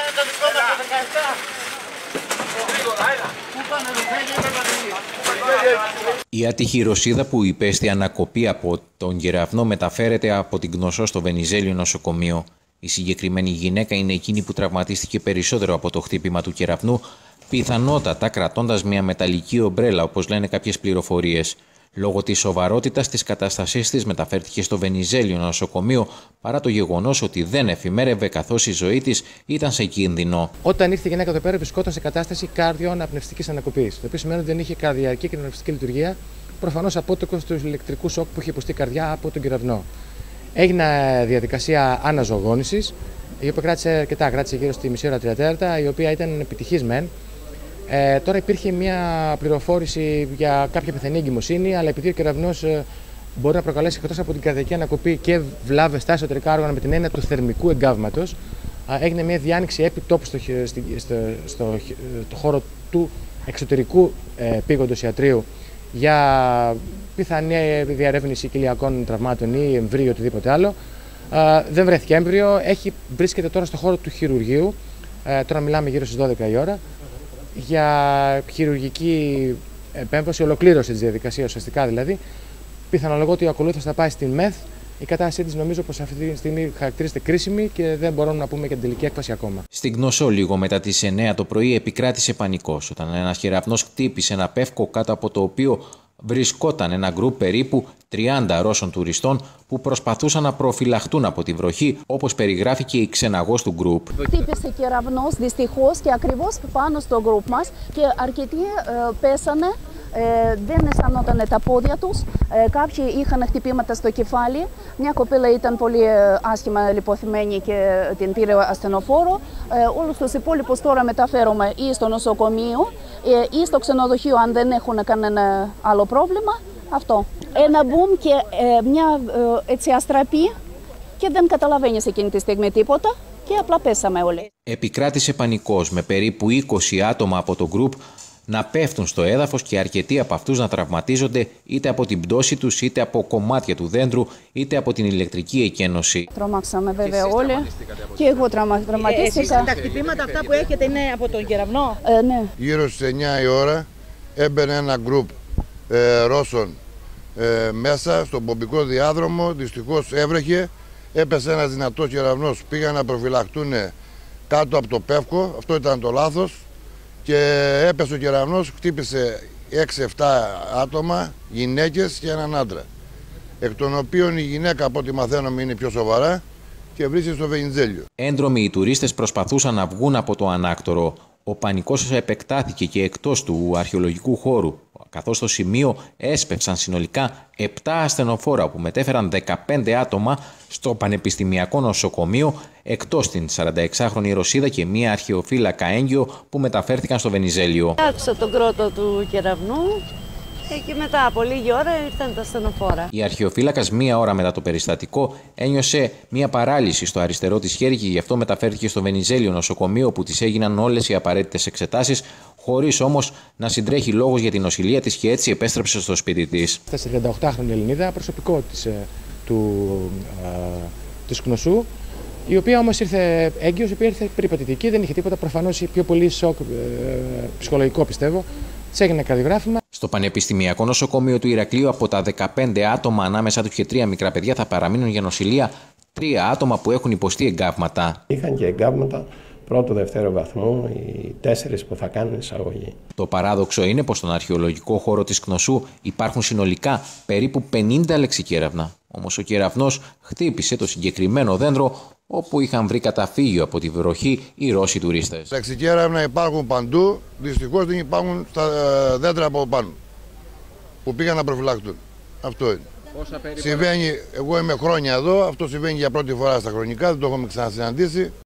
πάνε το δικό μας το 17. Πού πάνε το Η άτυχη Ρωσίδα που υπέστη ανακοπή από τον κεραυνό μεταφέρεται από την Κνωσό στο Βενιζέλιο νοσοκομείο. Η συγκεκριμένη γυναίκα είναι εκείνη που τραυματίστηκε περισσότερο από το χτύπημα του κεραυνού, πιθανότατα κρατώντας μια μεταλλική ομπρέλα, όπως λένε κάποιες πληροφορίες. Λόγω της σοβαρότητας της κατάστασής της, μεταφέρθηκε στο Βενιζέλιο νοσοκομείο παρά το γεγονός ότι δεν εφημέρευε καθώς η ζωή της ήταν σε κίνδυνο. Όταν ήρθε η γυναίκα εδώ πέρα, βρισκόταν σε κατάσταση καρδιοαναπνευστικής ανακοπής. Το οποίο σημαίνει ότι δεν είχε καρδιακή και αναπνευστική λειτουργία, προφανώς απότοκο του ηλεκτρικούς σοκ που είχε υποστεί η καρδιά από τον κεραυνό. Έγινε διαδικασία αναζωογόνησης, η οποία κράτησε αρκετά, κράτησε γύρω στη μισή ώρα τριατέρτα, η οποία ήταν επιτυχής μεν. Ε, τώρα υπήρχε μια πληροφόρηση για κάποια πιθανή εγκυμοσύνη, αλλά επειδή ο κεραυνός ε, μπορεί να προκαλέσει εκτός από την καρδιακή ανακοπή και βλάβε στα εσωτερικά όργανα με την έννοια του θερμικού εγκάβματος, έγινε μια διάνοιξη επί τόπου στο, στο, στο, στο χώρο του εξωτερικού ε, πήγοντος ιατρίου για πιθανή διαρεύνηση κοιλιακών τραυμάτων ή εμβρίου ή οτιδήποτε άλλο. δεν βρέθηκε έμβριο, έχει, βρίσκεται τώρα στο χώρο του χειρουργείου. Ε, τώρα μιλάμε γύρω στις 12 η ώρα για χειρουργική επέμβαση, ολοκλήρωση της διαδικασίας ουσιαστικά δηλαδή. Πιθανολογώ ότι ακολούθως θα πάει στην ΜΕΘ. Η κατάστασή της νομίζω πως αυτή τη στιγμή χαρακτηρίζεται κρίσιμη και δεν μπορούμε να πούμε και την τελική έκβαση ακόμα. Στην Γνωσό, λίγο μετά τις 9 το πρωί, επικράτησε πανικός όταν ένας χεραυνό χτύπησε ένα πεύκο κάτω από το οποίο βρισκόταν ένα γκρουπ περίπου 30 Ρώσων τουριστών που προσπαθούσαν να προφυλαχτούν από τη βροχή, όπως περιγράφηκε η ξεναγός του γκρουπ. Χτύπησε κεραυνό δυστυχώς και ακριβώς πάνω στο γκρουπ μας και αρκετοί ε, πέσανε ε, δεν αισθανόταν τα πόδια τους. Ε, κάποιοι είχαν χτυπήματα στο κεφάλι. Μια κοπέλα ήταν πολύ ε, άσχημα λιποθυμένη και την πήρε ασθενοφόρο. Ε, όλους τους υπόλοιπους τώρα μεταφέρουμε ή στο νοσοκομείο ή στο ξενοδοχείο αν δεν έχουν κανένα άλλο πρόβλημα. Αυτό. Ένα μπουμ και μια έτσι αστραπή και δεν καταλαβαίνεις εκείνη τη στιγμή τίποτα και απλά πέσαμε όλοι. Επικράτησε πανικός με περίπου 20 άτομα από το γκρουπ να πέφτουν στο έδαφος και αρκετοί από αυτούς να τραυματίζονται είτε από την πτώση τους, είτε από κομμάτια του δέντρου, είτε από την ηλεκτρική εκένωση. Τρομάξαμε βέβαια όλοι. Και εγώ τραυματίστηκα. Ε, τα χτυπήματα αυτά που έχετε είναι από τον κεραυνό. Ε, ναι. Γύρω στις 9 η ώρα έμπαινε ένα γκρουπ ε, Ρώσων ε, μέσα στον πομπικό διάδρομο. Δυστυχώς έβρεχε. Έπεσε ένας δυνατός κεραυνό. Πήγαν να προφυλαχτούν κάτω από το πεύκο. Αυτό ήταν το λάθος και έπεσε ο κεραυνός, χτύπησε 6-7 άτομα, γυναίκες και έναν άντρα. Εκ των οποίων η γυναίκα από ό,τι μαθαίνουμε είναι πιο σοβαρά και βρίσκεται στο Βενιζέλιο. Έντρομοι οι τουρίστες προσπαθούσαν να βγουν από το ανάκτορο. Ο πανικός επεκτάθηκε και εκτός του αρχαιολογικού χώρου καθώς στο σημείο έσπευσαν συνολικά 7 ασθενοφόρα που μετέφεραν 15 άτομα στο Πανεπιστημιακό Νοσοκομείο εκτός την 46χρονη Ρωσίδα και μία αρχαιοφύλακα έγκυο που μεταφέρθηκαν στο Βενιζέλιο. Άκουσα τον κρότο του κεραυνού και μετά από λίγη ώρα ήρθαν τα στενοφόρα. Η αρχαιοφύλακας, μία ώρα μετά το περιστατικό, ένιωσε μία παράλυση στο αριστερό της χέρι και γι' αυτό μεταφέρθηκε στο Βενιζέλιο νοσοκομείο, που της έγιναν όλες οι απαραίτητες εξετάσεις, χωρίς όμως να συντρέχει λόγος για την νοσηλεία της και έτσι επέστρεψε στο σπίτι της. 38χρονη Ελληνίδα, προσωπικό της, ε, του, της Κνωσού, η οποία όμως ήρθε έγκυος, η οποία ήρθε περιπατητική, δεν είχε τίποτα. Προφανώς πιο πολύ σοκ ε, ψυχολογικό πιστεύω. Της έγινε καρδιογράφημα. Στο Πανεπιστημιακό Νοσοκομείο του Ηρακλείου, από τα 15 άτομα ανάμεσα τους και τρία μικρά παιδιά θα παραμείνουν για νοσηλεία τρία άτομα που έχουν υποστεί εγκάβματα. Είχαν και εγκάβματα πρώτο, δεύτερο βαθμό, οι τέσσερις που θα κάνουν εισαγωγή. Το παράδοξο είναι πως στον αρχαιολογικό χώρο της Κνωσού υπάρχουν συνολικά περίπου 50 λεξικέραυνα. Όμως ο κεραυνός χτύπησε το συγκεκριμένο δέντρο όπου είχαν βρει καταφύγιο από τη βροχή οι Ρώσοι τουρίστες. Λεξικέραυνα υπάρχουν παντού, δυστυχώς δεν υπάρχουν στα ε, δέντρα από πάνω που πήγαν να προφυλακτούν. Αυτό είναι. Συμβαίνει, εγώ είμαι χρόνια εδώ, αυτό συμβαίνει για πρώτη φορά στα χρονικά, δεν το έχουμε ξανασυναντήσει.